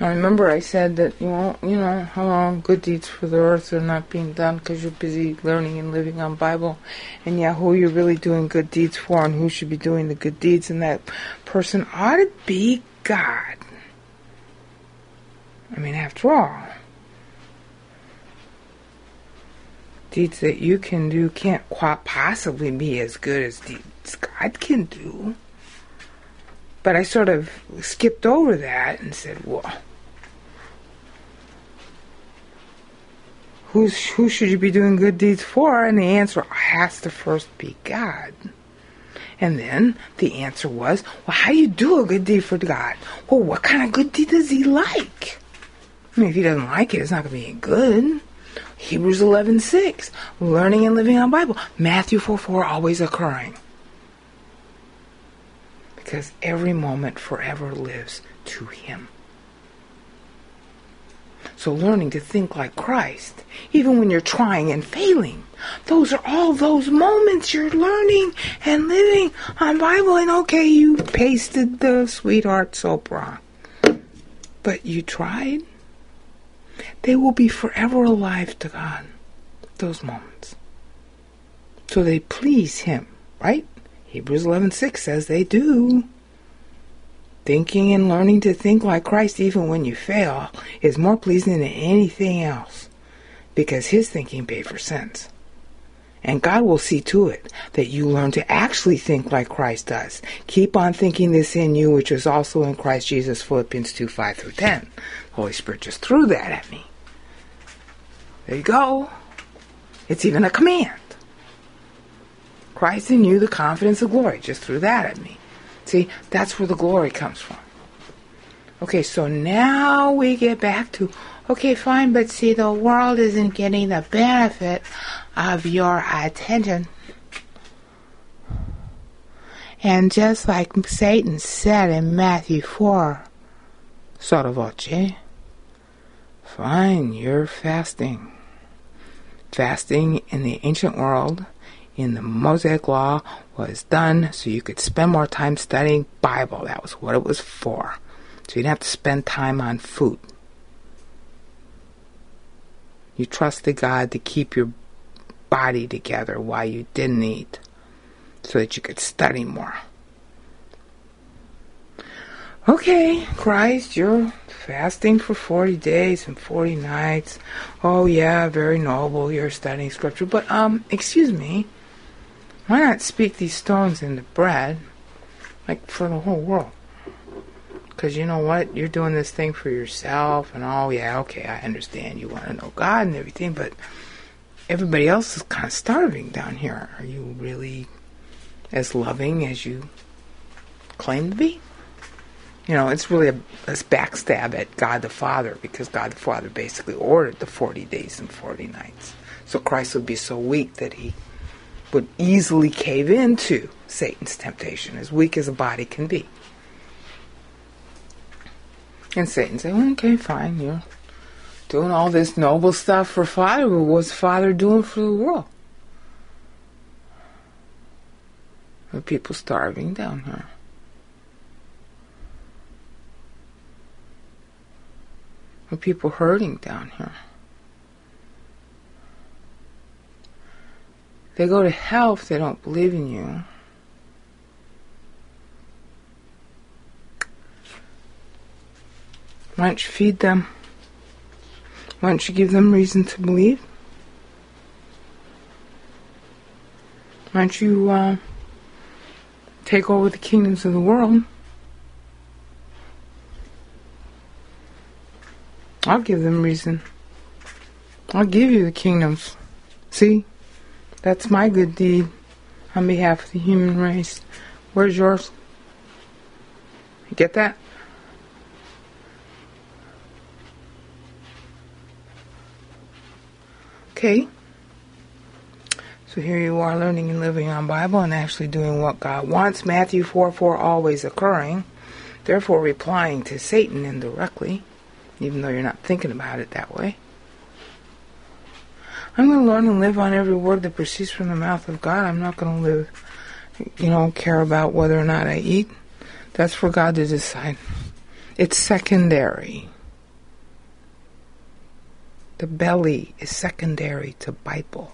I remember I said that you know, you know, how long good deeds for the earth are not being done because you're busy learning and living on Bible, and yeah, who you're really doing good deeds for, and who should be doing the good deeds, and that person ought to be God. I mean, after all, deeds that you can do can't quite possibly be as good as deeds God can do. But I sort of skipped over that and said, well, who's, who should you be doing good deeds for? And the answer has to first be God. And then the answer was, well, how do you do a good deed for God? Well, what kind of good deed does he like? I mean, if he doesn't like it, it's not going to be good. Hebrews 11:6, learning and living on Bible. Matthew 4:4, always occurring because every moment forever lives to Him. So, learning to think like Christ, even when you're trying and failing, those are all those moments you're learning and living on Bible. And okay, you pasted the sweetheart soap wrong, but you tried. They will be forever alive to God, those moments. So they please Him, right? Hebrews 11:6 says they do. Thinking and learning to think like Christ even when you fail is more pleasing than anything else because his thinking paid for sins. And God will see to it that you learn to actually think like Christ does. Keep on thinking this in you, which is also in Christ Jesus, Philippians 2 5 through 10. The Holy Spirit just threw that at me. There you go. It's even a command. Christ in you, the confidence of glory. Just threw that at me. See, that's where the glory comes from. Okay, so now we get back to okay, fine, but see, the world isn't getting the benefit of your attention. And just like Satan said in Matthew 4, sotto voce, fine, you're fasting. Fasting in the ancient world in the Mosaic Law was done so you could spend more time studying Bible. That was what it was for. So you didn't have to spend time on food. You trusted God to keep your body together while you didn't eat so that you could study more. Okay, Christ, you're fasting for 40 days and 40 nights. Oh, yeah, very noble. You're studying scripture. But, um, excuse me. Why not speak these stones into bread, like for the whole world? Because you know what? You're doing this thing for yourself, and oh, yeah, okay, I understand. You want to know God and everything, but everybody else is kind of starving down here. Are you really as loving as you claim to be? You know, it's really a, a backstab at God the Father because God the Father basically ordered the 40 days and 40 nights. So Christ would be so weak that he would easily cave into Satan's temptation, as weak as a body can be. And Satan said, well, okay, fine, you're doing all this noble stuff for Father, but what's Father doing for the world? Are people starving down here? Are people hurting down here? They go to hell if they don't believe in you. Why don't you feed them? Why don't you give them reason to believe? Why don't you uh, take over the kingdoms of the world? I'll give them reason. I'll give you the kingdoms. See? That's my good deed on behalf of the human race. Where's yours? You get that? Okay. So here you are learning and living on Bible and actually doing what God wants. Matthew 4 4 always occurring. Therefore replying to Satan indirectly, even though you're not thinking about it that way. I'm going to learn and live on every word that proceeds from the mouth of God. I'm not going to live, you know, care about whether or not I eat. That's for God to decide. It's secondary. The belly is secondary to Bible.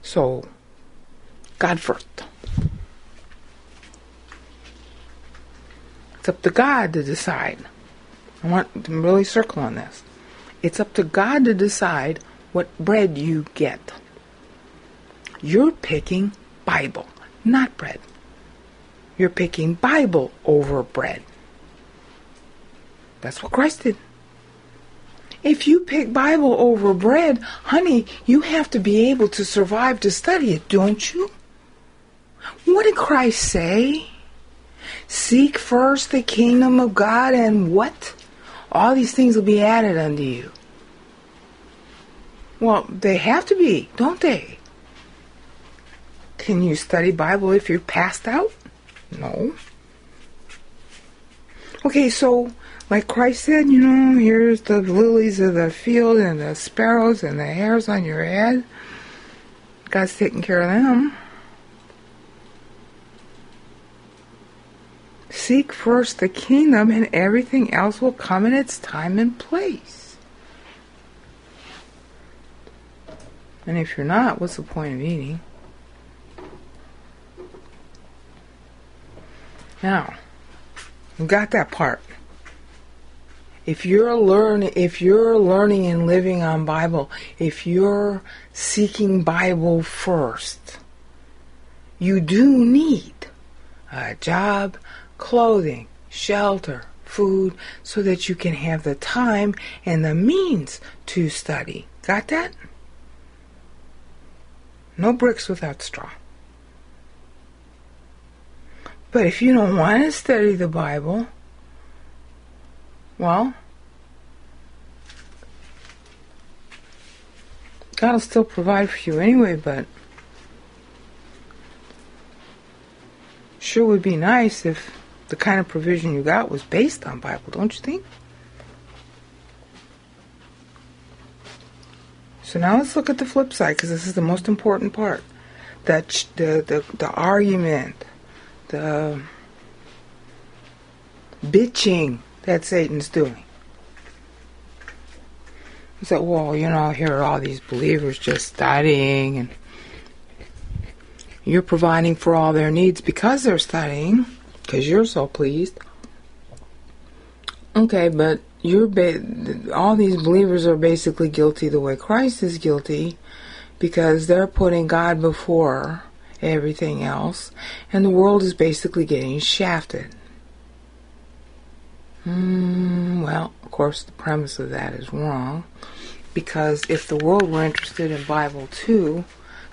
So, God first. It's up to God to decide. I want to really circle on this. It's up to God to decide what bread you get. You're picking Bible, not bread. You're picking Bible over bread. That's what Christ did. If you pick Bible over bread, honey, you have to be able to survive to study it, don't you? What did Christ say? Seek first the kingdom of God and what? All these things will be added unto you. Well, they have to be, don't they? Can you study Bible if you're passed out? No. Okay, so like Christ said, you know, here's the lilies of the field and the sparrows and the hairs on your head. God's taking care of them. Seek first the kingdom, and everything else will come in its time and place. And if you're not, what's the point of eating? Now, we got that part. If you're learning, if you're learning and living on Bible, if you're seeking Bible first, you do need a job, clothing, shelter, food, so that you can have the time and the means to study. Got that? No bricks without straw. But if you don't want to study the Bible, well, God will still provide for you anyway, but sure would be nice if the kind of provision you got was based on Bible, don't you think? So now let's look at the flip side because this is the most important part. That the, the the argument, the bitching that Satan's doing. He said, well, you know, here are all these believers just studying and you're providing for all their needs because they're studying because you're so pleased. Okay, but you're ba- all these believers are basically guilty the way Christ is guilty because they're putting God before everything else, and the world is basically getting shafted. Mm, well, of course, the premise of that is wrong because if the world were interested in Bible too,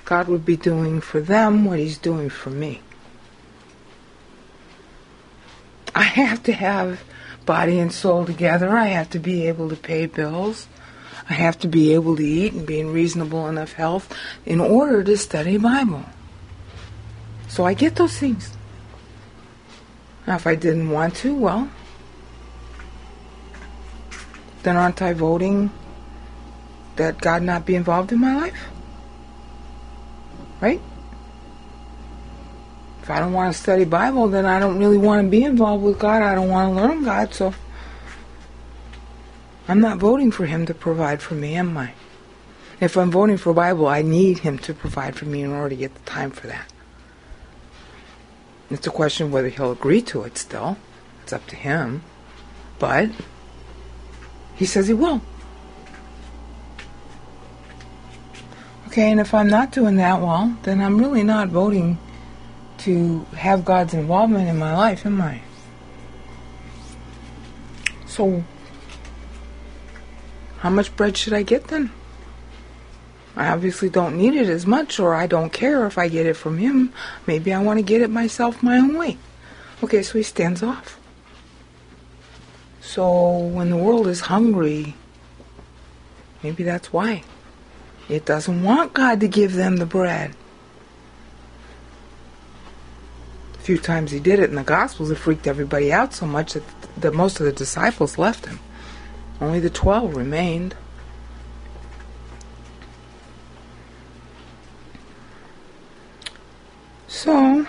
God would be doing for them what He's doing for me. I have to have body and soul together. I have to be able to pay bills. I have to be able to eat and be in reasonable enough health in order to study Bible. So I get those things. Now, if I didn't want to, well, then aren't I voting that God not be involved in my life? Right? If I don't want to study Bible, then I don't really want to be involved with God. I don't want to learn God, so I'm not voting for Him to provide for me, am I? If I'm voting for Bible, I need Him to provide for me in order to get the time for that. It's a question whether He'll agree to it still. It's up to Him. But He says He will. Okay, and if I'm not doing that well, then I'm really not voting to have God's involvement in my life, am I? So, how much bread should I get then? I obviously don't need it as much, or I don't care if I get it from him. Maybe I want to get it myself my own way. Okay, so he stands off. So when the world is hungry, maybe that's why. It doesn't want God to give them the bread. Few times he did it in the Gospels, it freaked everybody out so much that the, most of the disciples left him. Only the twelve remained. So,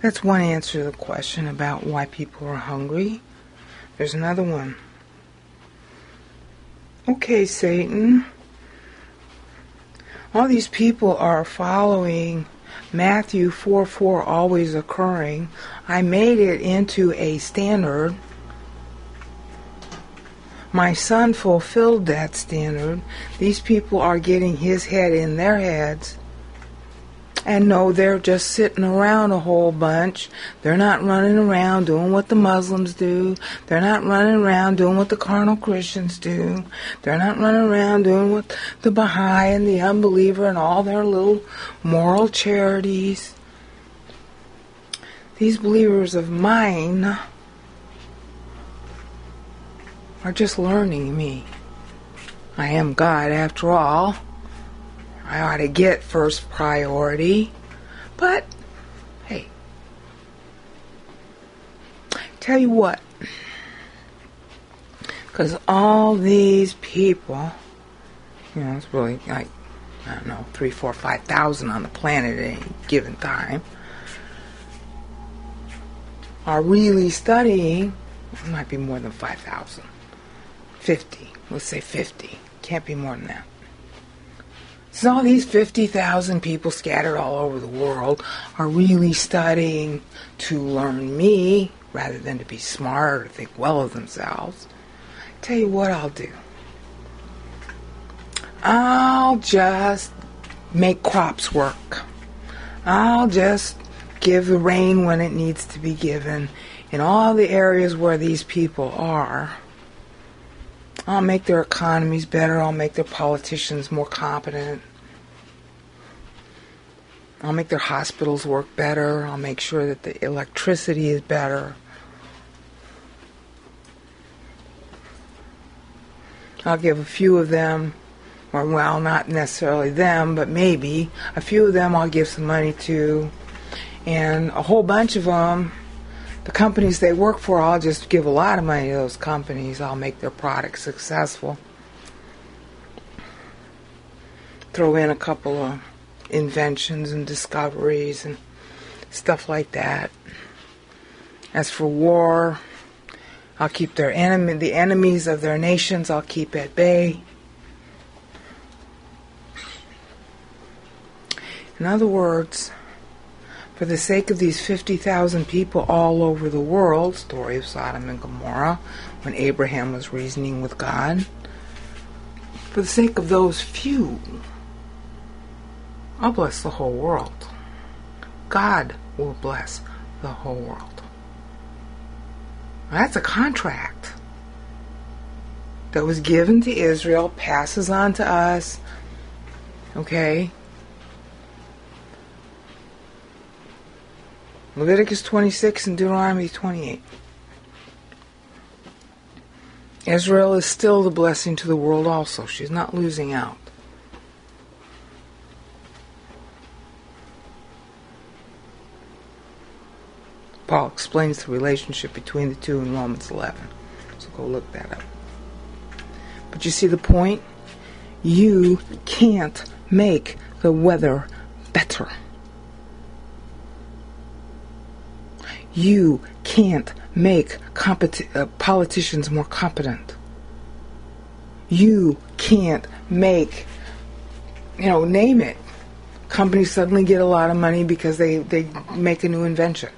That's one answer to the question about why people are hungry. There's another one. Okay, Satan. All these people are following Matthew 4 4 always occurring. I made it into a standard. My son fulfilled that standard. These people are getting his head in their heads. And no, they're just sitting around a whole bunch. They're not running around doing what the Muslims do. They're not running around doing what the carnal Christians do. They're not running around doing what the Baha'i and the unbeliever and all their little moral charities. These believers of mine are just learning me. I am God after all. I ought to get first priority. But, hey, tell you what, because all these people, you know, it's really like, I don't know, three, four, five thousand on the planet at any given time, are really studying, it might be more than 5,000. 50, let's say 50. Can't be more than that. So all these 50,000 people scattered all over the world are really studying to learn me rather than to be smart or think well of themselves. Tell you what I'll do. I'll just make crops work. I'll just give the rain when it needs to be given in all the areas where these people are. I'll make their economies better. I'll make their politicians more competent. I'll make their hospitals work better. I'll make sure that the electricity is better. I'll give a few of them, or well, not necessarily them, but maybe a few of them I'll give some money to, and a whole bunch of them, the companies they work for, I'll just give a lot of money to those companies. I'll make their products successful. Throw in a couple of inventions and discoveries and stuff like that. As for war, I'll keep their enemy, the enemies of their nations, I'll keep at bay. In other words, for the sake of these 50,000 people all over the world, story of Sodom and Gomorrah, when Abraham was reasoning with God, for the sake of those few, I'll bless the whole world. God will bless the whole world. That's a contract that was given to Israel, passes on to us. Okay? Leviticus 26 and Deuteronomy 28. Israel is still the blessing to the world also. She's not losing out. Paul explains the relationship between the two in Romans 11. So go look that up. But you see the point? You can't make the weather better. You can't make competi- uh, politicians more competent. You can't make, you know, name it. Companies suddenly get a lot of money because they, they make a new invention.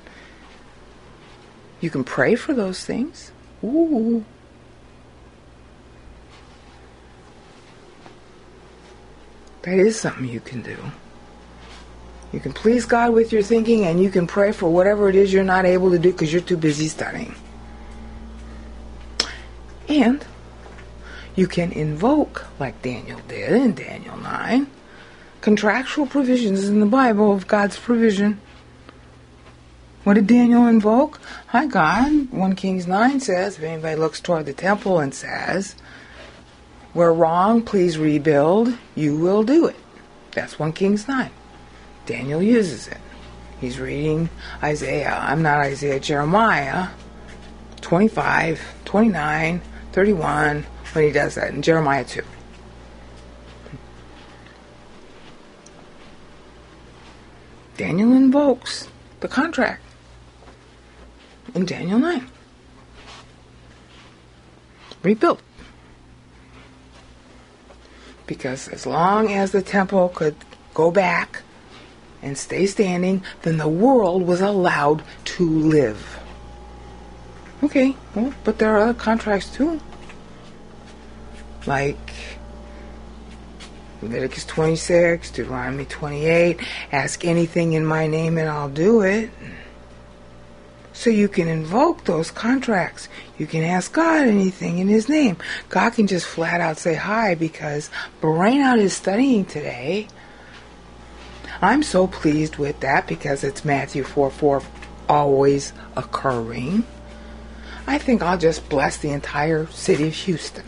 You can pray for those things. Ooh. That is something you can do. You can please God with your thinking and you can pray for whatever it is you're not able to do because you're too busy studying. And you can invoke, like Daniel did in Daniel 9, contractual provisions in the Bible of God's provision what did Daniel invoke? Hi, God. 1 Kings 9 says, if anybody looks toward the temple and says, We're wrong, please rebuild, you will do it. That's 1 Kings 9. Daniel uses it. He's reading Isaiah, I'm not Isaiah, Jeremiah 25, 29, 31, when he does that, in Jeremiah 2. Daniel invokes the contract. In Daniel 9. Rebuilt. Because as long as the temple could go back and stay standing, then the world was allowed to live. Okay, well, but there are other contracts too. Like Leviticus 26, Deuteronomy 28, ask anything in my name and I'll do it. So you can invoke those contracts. You can ask God anything in His name. God can just flat out say hi because Brain Out is studying today. I'm so pleased with that because it's Matthew 4 4 always occurring. I think I'll just bless the entire city of Houston.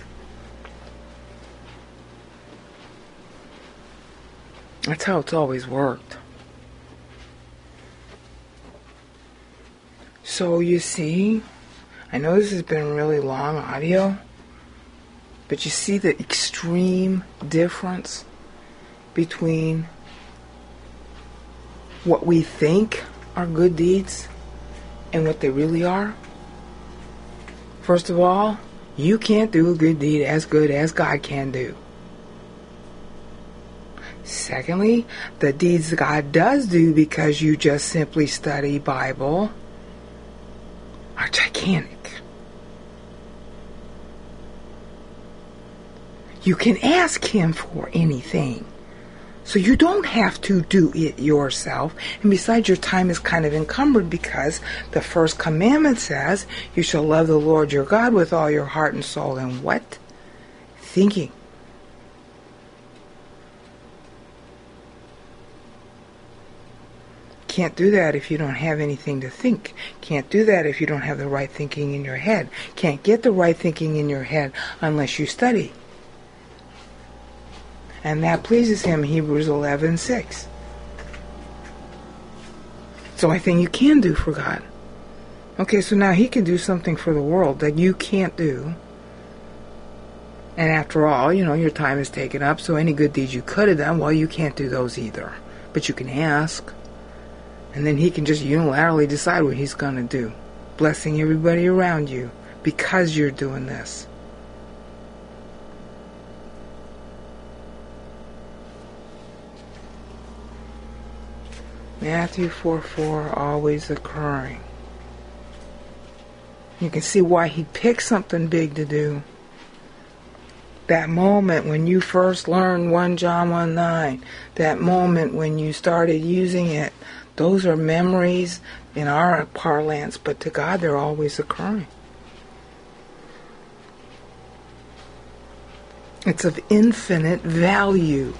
That's how it's always worked. So you see, I know this has been really long audio, but you see the extreme difference between what we think are good deeds and what they really are? First of all, you can't do a good deed as good as God can do. Secondly, the deeds God does do because you just simply study Bible are gigantic. You can ask Him for anything. So you don't have to do it yourself. And besides, your time is kind of encumbered because the first commandment says, You shall love the Lord your God with all your heart and soul and what? Thinking. Can't do that if you don't have anything to think. Can't do that if you don't have the right thinking in your head. Can't get the right thinking in your head unless you study and that pleases him, Hebrews 11 6. So I think you can do for God. Okay, so now he can do something for the world that you can't do. And after all, you know, your time is taken up, so any good deeds you could have done, well, you can't do those either. But you can ask. And then he can just unilaterally decide what he's going to do, blessing everybody around you because you're doing this. Matthew 4 4 always occurring. You can see why he picked something big to do. That moment when you first learned 1 John 1 9, that moment when you started using it, those are memories in our parlance, but to God they're always occurring. It's of infinite value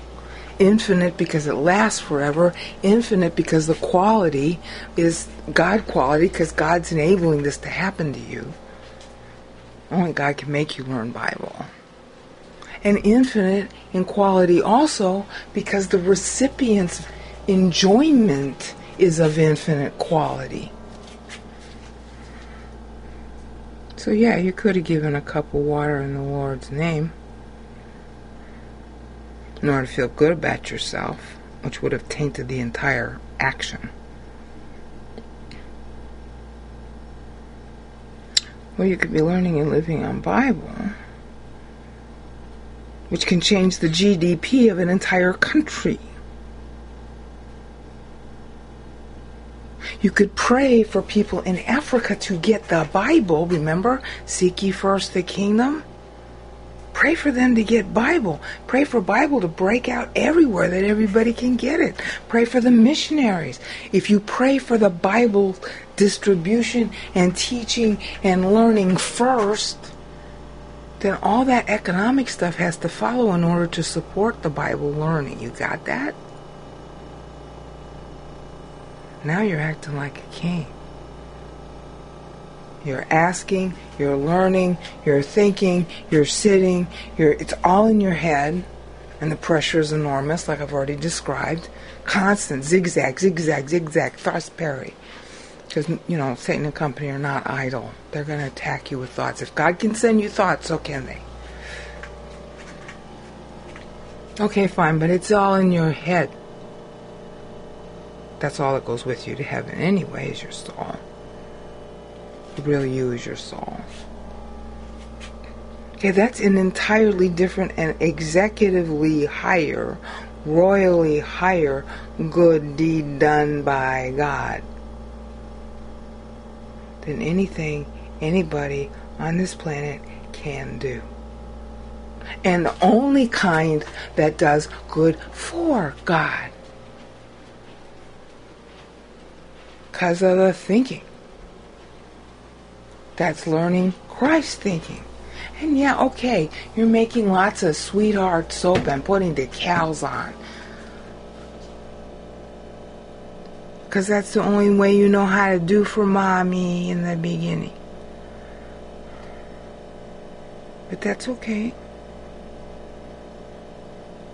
infinite because it lasts forever, infinite because the quality is God quality because God's enabling this to happen to you. Only God can make you learn Bible. And infinite in quality also because the recipient's enjoyment is of infinite quality. So, yeah, you could have given a cup of water in the Lord's name in order to feel good about yourself, which would have tainted the entire action. Well, you could be learning and living on Bible, which can change the GDP of an entire country. You could pray for people in Africa to get the Bible. Remember, seek ye first the kingdom Pray for them to get Bible. Pray for Bible to break out everywhere that everybody can get it. Pray for the missionaries. If you pray for the Bible distribution and teaching and learning first, then all that economic stuff has to follow in order to support the Bible learning. You got that? Now you're acting like a king. You're asking, you're learning, you're thinking, you're sitting, you're it's all in your head and the pressure is enormous like I've already described. Constant zigzag, zigzag, zigzag, thrust parry. Because you know, Satan and company are not idle. They're going to attack you with thoughts. If God can send you thoughts, so can they. Okay, fine, but it's all in your head. That's all that goes with you to heaven anyway, is your soul. The real you is your soul. Okay, that's an entirely different and executively higher, royally higher good deed done by God than anything anybody on this planet can do. And the only kind that does good for God. Because of the thinking. That's learning Christ thinking. And yeah, okay, you're making lots of sweetheart soap and putting decals on. Because that's the only way you know how to do for mommy in the beginning. But that's okay.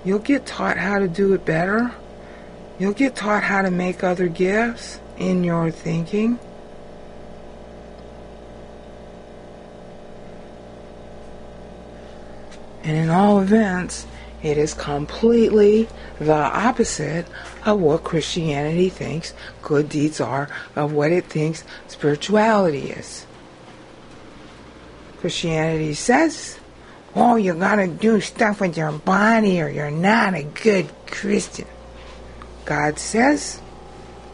You'll get taught how to do it better. You'll get taught how to make other gifts in your thinking. And in all events, it is completely the opposite of what Christianity thinks good deeds are, of what it thinks spirituality is. Christianity says, oh, you gotta do stuff with your body or you're not a good Christian. God says,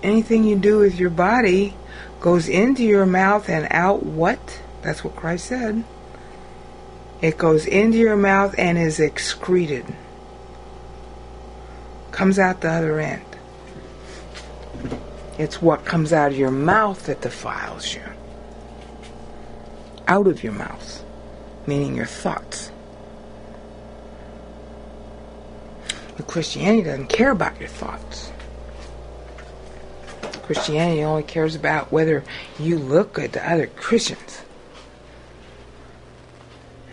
anything you do with your body goes into your mouth and out what? That's what Christ said. It goes into your mouth and is excreted. Comes out the other end. It's what comes out of your mouth that defiles you. Out of your mouth, meaning your thoughts. But Christianity doesn't care about your thoughts. Christianity only cares about whether you look good to other Christians.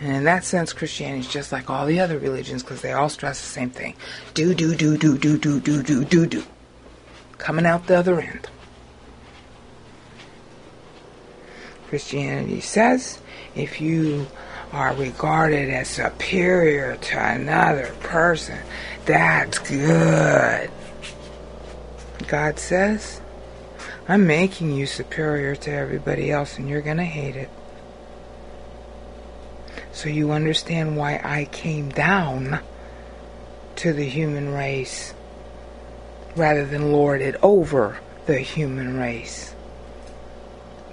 And in that sense, Christianity is just like all the other religions because they all stress the same thing do, do, do, do, do, do, do, do, do, do. Coming out the other end. Christianity says if you are regarded as superior to another person, that's good. God says, I'm making you superior to everybody else and you're going to hate it so you understand why I came down to the human race rather than lord it over the human race.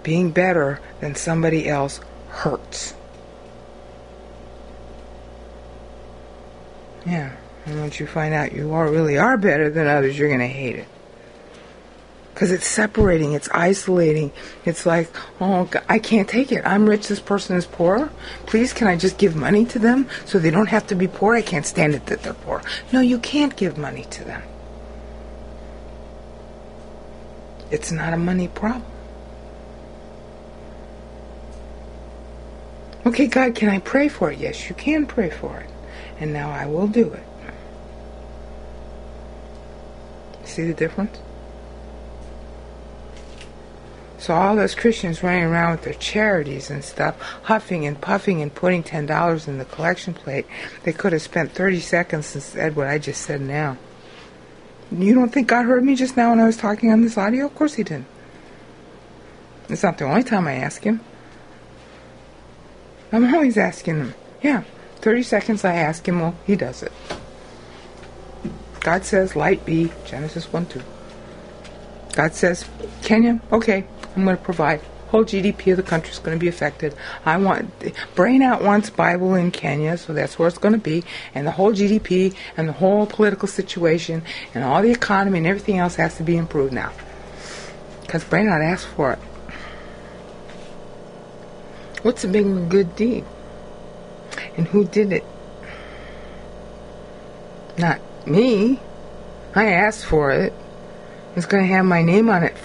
Being better than somebody else hurts. Yeah, and once you find out you are really are better than others, you're going to hate it because it's separating, it's isolating. It's like, oh, I can't take it. I'm rich, this person is poor. Please, can I just give money to them so they don't have to be poor? I can't stand it that they're poor. No, you can't give money to them. It's not a money problem. Okay, God, can I pray for it? Yes, you can pray for it. And now I will do it. See the difference? So all those Christians running around with their charities and stuff, huffing and puffing and putting ten dollars in the collection plate, they could have spent thirty seconds and said what I just said now. You don't think God heard me just now when I was talking on this audio? Of course he didn't. It's not the only time I ask him. I'm always asking him. Yeah, 30 seconds I ask him, well, he does it. God says, light be, Genesis 1 2. God says, Kenya, okay, I'm going to provide. Whole GDP of the country is going to be affected. I want Brain Out wants Bible in Kenya, so that's where it's going to be. And the whole GDP and the whole political situation and all the economy and everything else has to be improved now. Because Brain Out asked for it. What's a big good deed? And who did it? Not me. I asked for it. It's going to have my name on it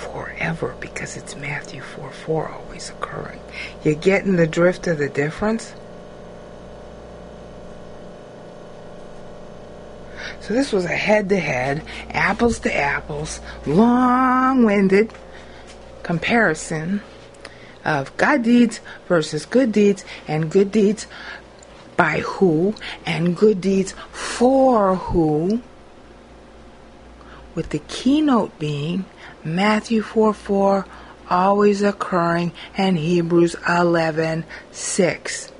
forever because it's Matthew 4 4 always occurring. You're getting the drift of the difference? So this was a head to head, apples to apples, long winded comparison of God deeds versus good deeds, and good deeds by who, and good deeds for who with the keynote being Matthew 4 4 always occurring and Hebrews 11 6.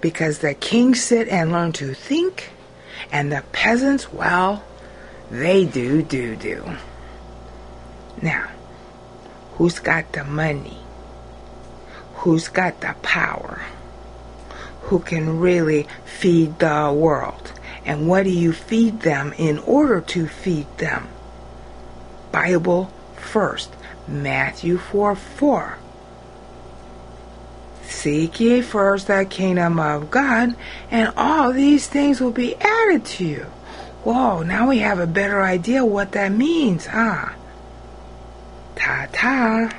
Because the kings sit and learn to think, and the peasants, well, they do, do, do. Now, who's got the money? Who's got the power? Who can really feed the world? And what do you feed them in order to feed them? Bible first. Matthew 4 4. Seek ye first the kingdom of God, and all these things will be added to you. Whoa, now we have a better idea what that means, huh? Ta ta.